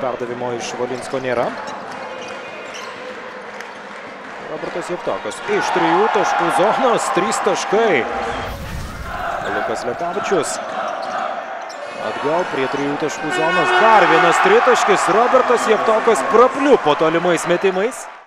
Perdavimo iš Valinsko nėra. Robertas Jevtokas iš trijų taškų zonos, trys taškai. Lukas Lekavičius. Atgal prie trijų taškų zonos. Dar vienas tritaškis. Robertas Jevtokas prapliupo tolimais metimais.